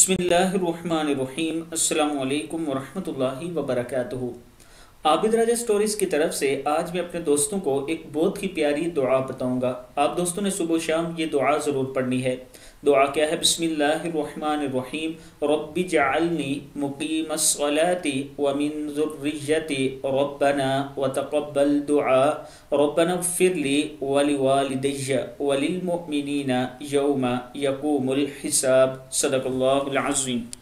بسم اللہ الرحمن الرحیم السلام علیکم ورحمۃ اللہ وبرکاتہ۔ عابد راجہ سٹوریز کی طرف سے آج میں اپنے دوستوں کو ایک بہت ہی پیاری دعا بتاؤں گا۔ آپ دوستوں نے صبح و شام یہ دعا ضرور پڑھنی ہے۔ دعا کیا ہے؟ بسم اللہ الرحمن الرحیم رب جعلنی مقیم الصلاة ومن ذریتی ربنا وتقبل دعا. ربنا اغفر لی ولوالدی وللمؤمنین یوم یقوم الحساب. صدق اللہ العظیم.